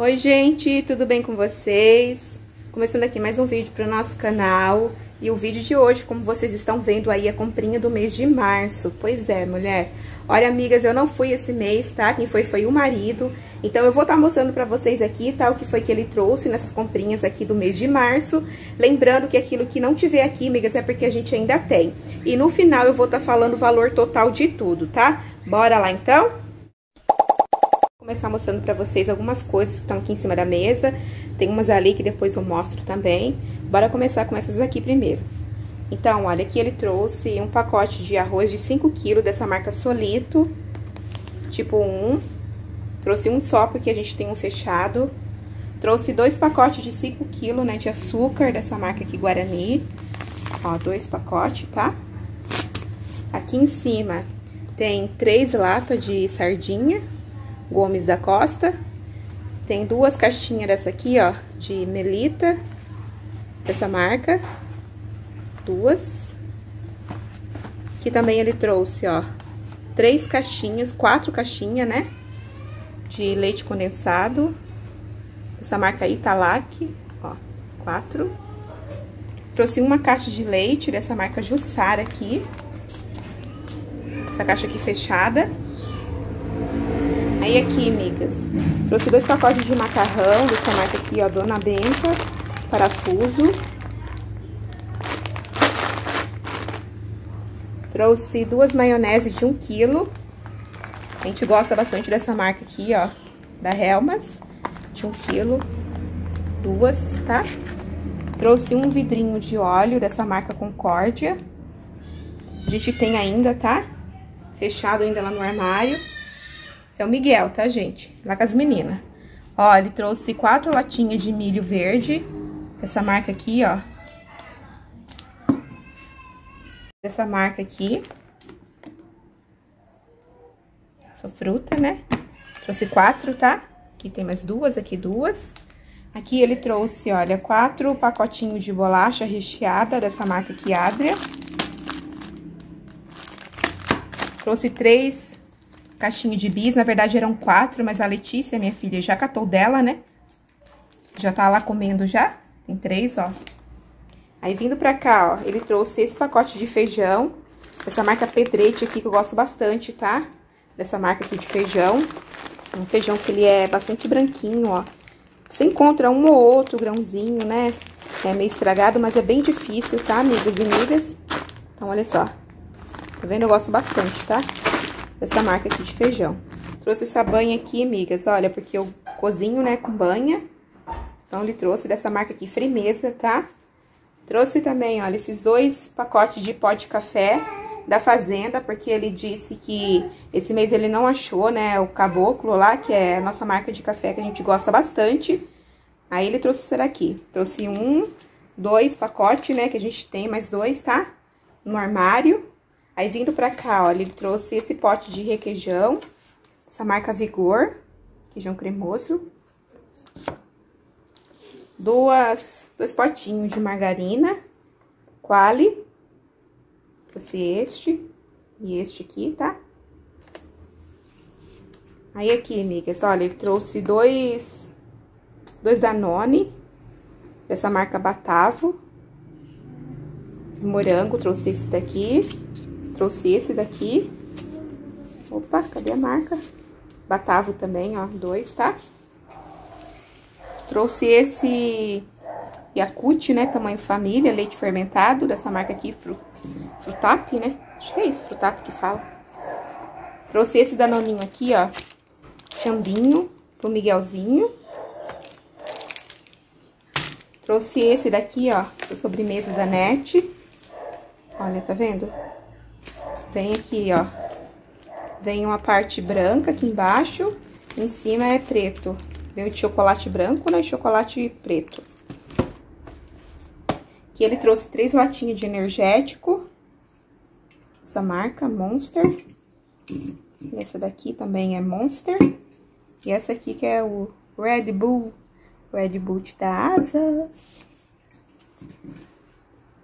Oi, gente, tudo bem com vocês? Começando aqui mais um vídeo para o nosso canal. E o vídeo de hoje, como vocês estão vendo aí, a comprinha do mês de março. Pois é, mulher. Olha, amigas, eu não fui esse mês, tá? Quem foi foi o marido. Então, eu vou estar tá mostrando pra vocês aqui, tá? O que foi que ele trouxe nessas comprinhas aqui do mês de março. Lembrando que aquilo que não tiver aqui, amigas, é porque a gente ainda tem. E no final, eu vou estar tá falando o valor total de tudo, tá? Bora lá, então? Começar mostrando pra vocês algumas coisas que estão aqui em cima da mesa. Tem umas ali que depois eu mostro também. Bora começar com essas aqui primeiro. Então, olha, aqui ele trouxe um pacote de arroz de 5 kg dessa marca Solito, tipo 1. Trouxe um só porque a gente tem um fechado. Trouxe dois pacotes de 5 kg, né, de açúcar dessa marca aqui, Guarani. Ó, dois pacotes, tá? Aqui em cima tem três latas de sardinha, Gomes da Costa. Tem duas caixinhas dessa aqui, ó, de Melita, dessa marca. Duas. Aqui também ele trouxe, ó, três caixinhas, quatro caixinhas, né? De leite condensado. Essa marca Italac, ó, quatro. Trouxe uma caixa de leite dessa marca Jussara aqui. Essa caixa aqui fechada. Aí aqui, amigas, trouxe dois pacotes de macarrão dessa marca aqui, ó, Dona Benta, parafuso. Trouxe duas maionese de um quilo. A gente gosta bastante dessa marca aqui, ó, da Helmas, de um quilo. Duas, tá? Trouxe um vidrinho de óleo dessa marca Concórdia. A gente tem ainda, tá? Fechado ainda lá no armário. Esse é o Miguel, tá, gente? Lá com as meninas. Ó, ele trouxe quatro latinhas de milho verde. Essa marca aqui, ó. Essa marca aqui. Essa fruta, né? Trouxe quatro, tá? Aqui tem mais duas, aqui duas. Aqui ele trouxe, olha, quatro pacotinhos de bolacha recheada dessa marca aqui, Adria. Trouxe três caixinha de bis, na verdade eram quatro, mas a Letícia, minha filha, já catou dela, né? Já tá lá comendo já, tem três, ó. Aí, vindo pra cá, ó, ele trouxe esse pacote de feijão, essa marca Pedrete aqui, que eu gosto bastante, tá? Dessa marca aqui de feijão. Um feijão que ele é bastante branquinho, ó. Você encontra um ou outro grãozinho, né? É meio estragado, mas é bem difícil, tá, amigos e amigas? Então, olha só. Tá vendo? Eu gosto bastante, tá? Dessa marca aqui de feijão. Trouxe essa banha aqui, amigas, olha, porque eu cozinho, né, com banha. Então, ele trouxe dessa marca aqui, Fremeza, tá? Trouxe também, olha, esses dois pacotes de pó de café da Fazenda, porque ele disse que esse mês ele não achou, né, o Caboclo lá, que é a nossa marca de café que a gente gosta bastante. Aí, ele trouxe esse daqui. Trouxe um, dois pacotes, né, que a gente tem, mais dois, tá? No armário. Aí, vindo pra cá, ó, ele trouxe esse pote de requeijão, essa marca Vigor, queijão cremoso. Duas, dois potinhos de margarina, quali. Trouxe este e este aqui, tá? Aí, aqui, amigas, olha, ele trouxe dois, dois Danone, dessa marca Batavo. Morango, trouxe esse daqui. Trouxe esse daqui. Opa, cadê a marca? Batavo também, ó, dois, tá? Trouxe esse Yakut, né, tamanho família, leite fermentado, dessa marca aqui, Frut, Frutap, né? Acho que é isso, Frutap que fala. Trouxe esse danoninho aqui, ó, chambinho, pro Miguelzinho. Trouxe esse daqui, ó, sobremesa da NET. Olha, tá vendo? Vem aqui, ó. Vem uma parte branca aqui embaixo, em cima é preto. Veio de chocolate branco, né? Chocolate preto. Aqui ele trouxe três latinhas de energético. Essa marca, Monster. Essa daqui também é Monster. E essa aqui que é o Red Bull. Red Bull te dá asas.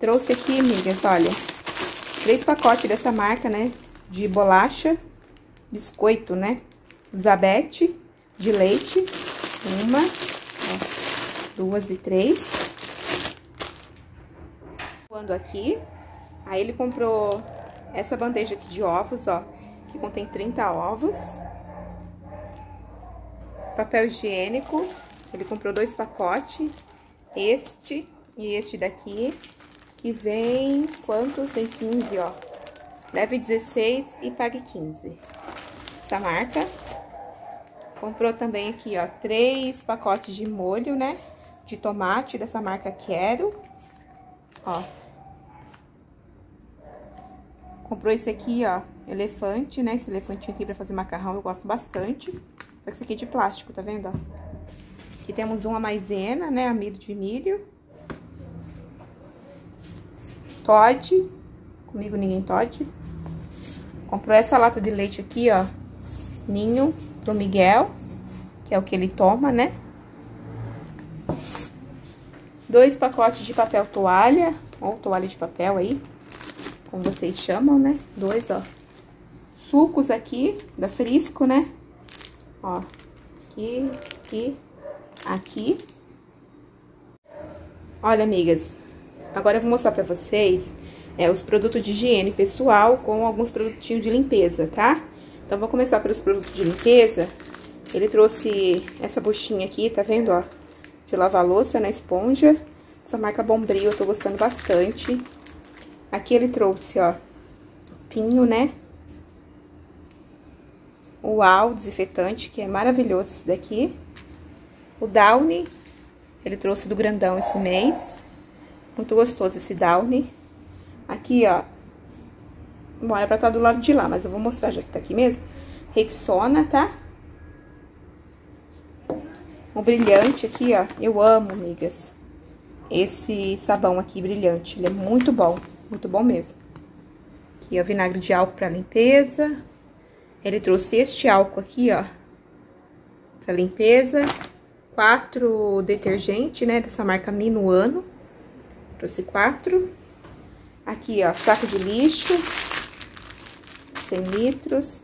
Trouxe aqui, amigas, olha três pacotes dessa marca, né? De bolacha, biscoito, né? Zabete, de leite. Uma, ó, duas e três. Quando aqui, aí ele comprou essa bandeja aqui de ovos, ó, que contém 30 ovos. Papel higiênico, ele comprou dois pacotes, este e este daqui, que vem, quantos? Vem 15, ó. Leve 16 e pague 15. Essa marca. Comprou também aqui, ó, três pacotes de molho, né? De tomate dessa marca Quero. Ó. Comprou esse aqui, ó, elefante, né? Esse elefantinho aqui pra fazer macarrão, eu gosto bastante. Só que esse aqui é de plástico, tá vendo, ó? Aqui temos uma maisena, né? Amido de milho. Todd. Comigo ninguém Todd. Comprou essa lata de leite aqui, ó. Ninho pro Miguel. Que é o que ele toma, né? Dois pacotes de papel toalha. Ou toalha de papel aí. Como vocês chamam, né? Dois, ó. Sucos aqui, da Frisco, né? Ó. Aqui, aqui aqui. Olha, amigas, agora eu vou mostrar pra vocês é, os produtos de higiene pessoal com alguns produtinhos de limpeza, tá? Então, vou começar pelos produtos de limpeza. Ele trouxe essa buchinha aqui, tá vendo, ó? De lavar louça na esponja. Essa marca Bombril, eu tô gostando bastante. Aqui ele trouxe, ó, pinho, né? O Uau desinfetante, que é maravilhoso esse daqui. O Downy, ele trouxe do grandão esse mês. Muito gostoso esse Downy. Aqui, ó. Bom, era pra estar do lado de lá, mas eu vou mostrar já que tá aqui mesmo. Rexona, tá? O brilhante aqui, ó. Eu amo, amigas. Esse sabão aqui brilhante. Ele é muito bom. Muito bom mesmo. Aqui, ó, vinagre de álcool pra limpeza. Ele trouxe este álcool aqui, ó. Pra limpeza quatro detergentes, né, dessa marca Minuano. Trouxe quatro. Aqui, ó, saco de lixo, 100 litros.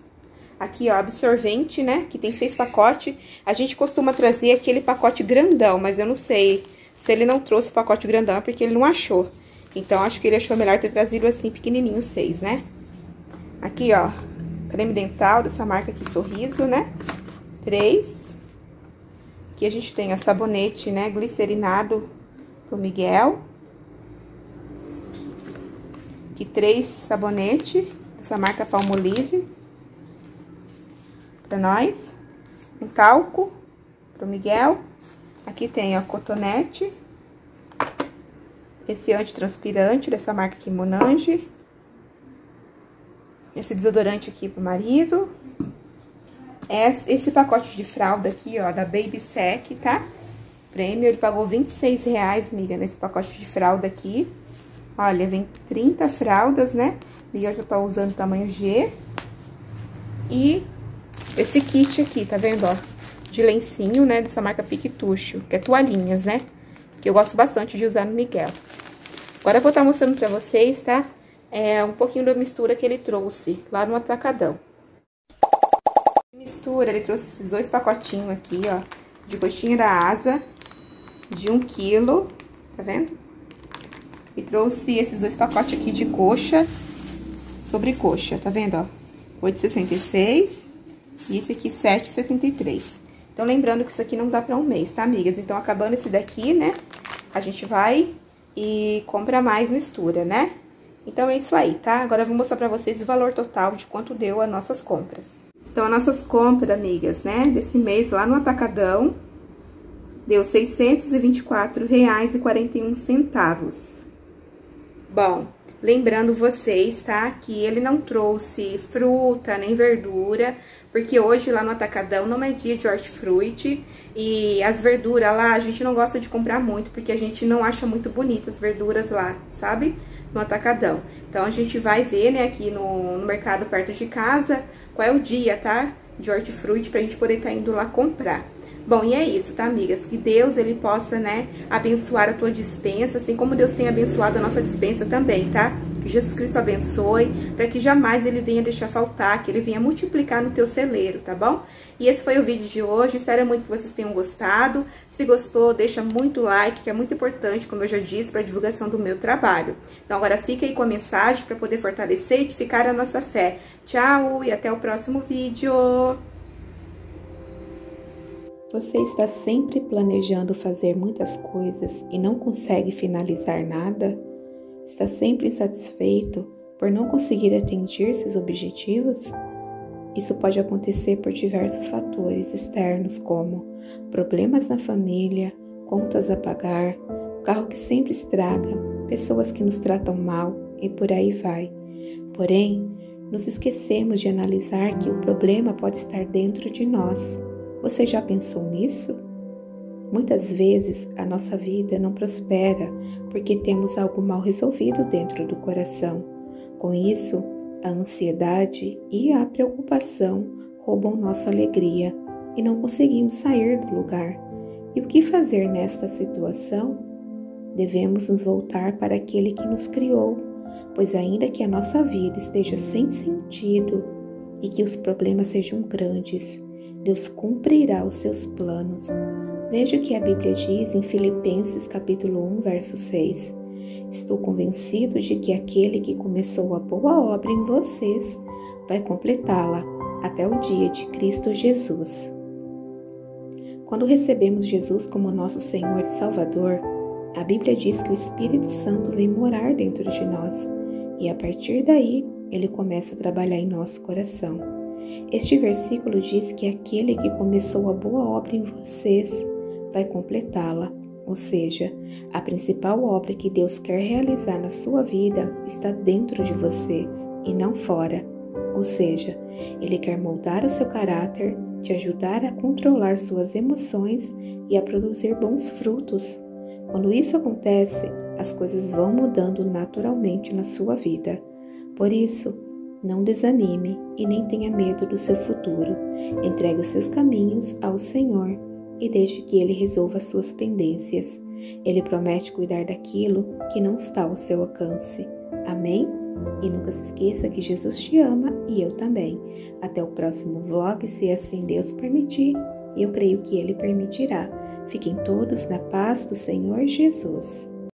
Aqui, ó, absorvente, né, que tem seis pacotes. A gente costuma trazer aquele pacote grandão, mas eu não sei se ele não trouxe o pacote grandão, é porque ele não achou. Então, acho que ele achou melhor ter trazido assim, pequenininho, seis, né? Aqui, ó, creme dental dessa marca aqui, Sorriso, né? Três. Aqui a gente tem a sabonete, né, glicerinado pro Miguel. Aqui três sabonete dessa marca Palmolive. Pra nós. Um talco pro Miguel. Aqui tem, ó, cotonete. Esse antitranspirante dessa marca aqui, Monange. Esse desodorante aqui pro marido. Esse pacote de fralda aqui, ó, da Baby Sec, tá? Prêmio, ele pagou 26 reais, amiga, nesse pacote de fralda aqui. Olha, vem 30 fraldas, né? E eu já tô usando tamanho G. E esse kit aqui, tá vendo, ó? De lencinho, né? Dessa marca Piquetucho, que é toalhinhas, né? Que eu gosto bastante de usar no Miguel. Agora eu vou estar tá mostrando pra vocês, tá? É um pouquinho da mistura que ele trouxe lá no Atacadão mistura, ele trouxe esses dois pacotinhos aqui, ó, de coxinha da asa, de um quilo, tá vendo? E trouxe esses dois pacotes aqui de coxa, sobre coxa, tá vendo, ó? 8,66 e esse aqui 7,73. Então, lembrando que isso aqui não dá pra um mês, tá, amigas? Então, acabando esse daqui, né, a gente vai e compra mais mistura, né? Então, é isso aí, tá? Agora, eu vou mostrar pra vocês o valor total de quanto deu as nossas compras. Então, as nossas compras, amigas, né, desse mês lá no Atacadão, deu R$ 624,41. Bom, lembrando vocês, tá, que ele não trouxe fruta nem verdura, porque hoje lá no Atacadão não é dia de hortifruti e as verduras lá a gente não gosta de comprar muito, porque a gente não acha muito bonitas as verduras lá, sabe? No Atacadão. Então, a gente vai ver, né, aqui no, no mercado perto de casa, qual é o dia, tá? De hortifruti pra gente poder estar tá indo lá comprar. Bom, e é isso, tá, amigas? Que Deus, ele possa, né, abençoar a tua dispensa, assim como Deus tem abençoado a nossa dispensa também, tá? Que Jesus Cristo abençoe, para que jamais ele venha deixar faltar, que ele venha multiplicar no teu celeiro, tá bom? E esse foi o vídeo de hoje, espero muito que vocês tenham gostado. Se gostou, deixa muito like, que é muito importante, como eu já disse, para a divulgação do meu trabalho. Então agora fica aí com a mensagem para poder fortalecer e edificar a nossa fé. Tchau e até o próximo vídeo! Você está sempre planejando fazer muitas coisas e não consegue finalizar nada? Está sempre insatisfeito por não conseguir atingir seus objetivos? Isso pode acontecer por diversos fatores externos, como problemas na família, contas a pagar, carro que sempre estraga, pessoas que nos tratam mal e por aí vai. Porém, nos esquecemos de analisar que o problema pode estar dentro de nós você já pensou nisso? Muitas vezes a nossa vida não prospera porque temos algo mal resolvido dentro do coração. Com isso, a ansiedade e a preocupação roubam nossa alegria e não conseguimos sair do lugar. E o que fazer nesta situação? Devemos nos voltar para aquele que nos criou, pois, ainda que a nossa vida esteja sem sentido e que os problemas sejam grandes, Deus cumprirá os seus planos. Veja o que a Bíblia diz em Filipenses capítulo 1, verso 6. Estou convencido de que aquele que começou a boa obra em vocês vai completá-la até o dia de Cristo Jesus. Quando recebemos Jesus como nosso Senhor e Salvador, a Bíblia diz que o Espírito Santo vem morar dentro de nós e a partir daí ele começa a trabalhar em nosso coração. Este versículo diz que aquele que começou a boa obra em vocês vai completá-la. Ou seja, a principal obra que Deus quer realizar na sua vida está dentro de você e não fora. Ou seja, Ele quer moldar o seu caráter, te ajudar a controlar suas emoções e a produzir bons frutos. Quando isso acontece, as coisas vão mudando naturalmente na sua vida. Por isso, não desanime e nem tenha medo do seu futuro. Entregue os seus caminhos ao Senhor e deixe que Ele resolva as suas pendências. Ele promete cuidar daquilo que não está ao seu alcance. Amém? E nunca se esqueça que Jesus te ama e eu também. Até o próximo vlog, se assim Deus permitir, eu creio que Ele permitirá. Fiquem todos na paz do Senhor Jesus.